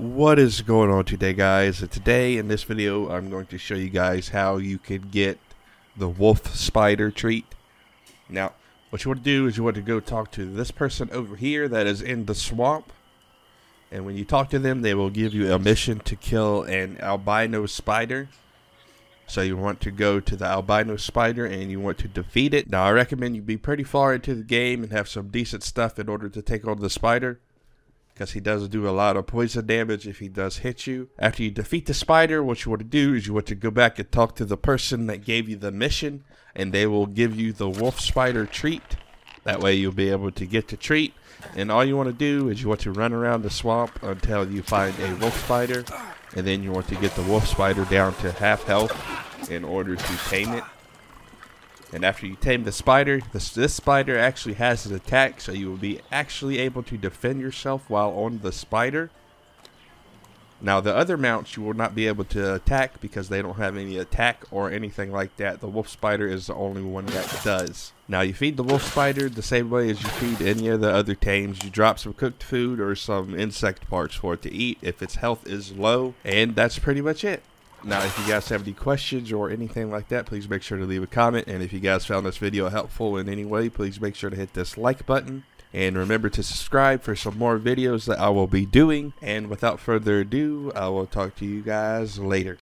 What is going on today guys? Today in this video I'm going to show you guys how you can get the wolf spider treat. Now what you want to do is you want to go talk to this person over here that is in the swamp. And when you talk to them they will give you a mission to kill an albino spider. So you want to go to the albino spider and you want to defeat it. Now I recommend you be pretty far into the game and have some decent stuff in order to take on the spider because he does do a lot of poison damage if he does hit you. After you defeat the spider, what you want to do is you want to go back and talk to the person that gave you the mission, and they will give you the wolf spider treat. That way you'll be able to get the treat, and all you want to do is you want to run around the swamp until you find a wolf spider, and then you want to get the wolf spider down to half health in order to tame it. And after you tame the spider, this, this spider actually has an attack, so you will be actually able to defend yourself while on the spider. Now, the other mounts you will not be able to attack because they don't have any attack or anything like that. The wolf spider is the only one that does. Now, you feed the wolf spider the same way as you feed any of the other tames. You drop some cooked food or some insect parts for it to eat if its health is low, and that's pretty much it. Now, if you guys have any questions or anything like that, please make sure to leave a comment. And if you guys found this video helpful in any way, please make sure to hit this like button. And remember to subscribe for some more videos that I will be doing. And without further ado, I will talk to you guys later.